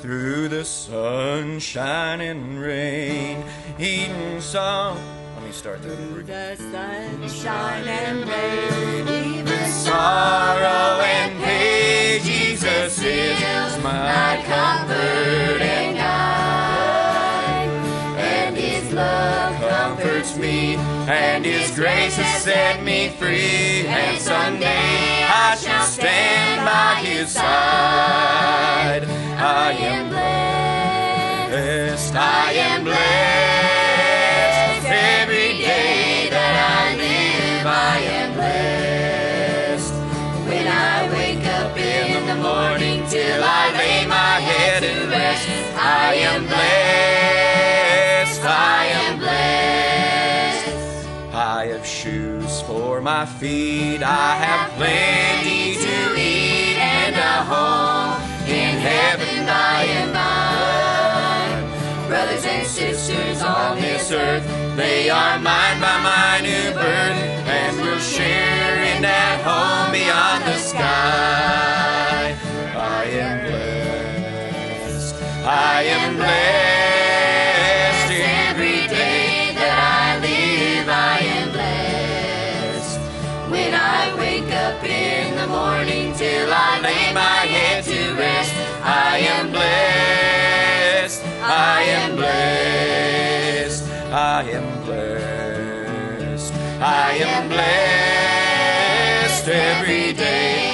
Through the sunshine and rain, eating some. Let me start that over again. The sunshine and rain, even Sorrow and pain, Jesus is my comfort and guide. and His love comforts me, and His grace has set me free. And someday I shall stand by His side. I am blessed, I am blessed. Every day that I live, I am blessed. When I wake up in the morning Till I lay my head and rest, I am blessed, I am blessed. I have shoes for my feet, I have plenty to eat, and a home heaven by and by. brothers and sisters On this earth, they are mine by my new I am blessed. I am blessed every day.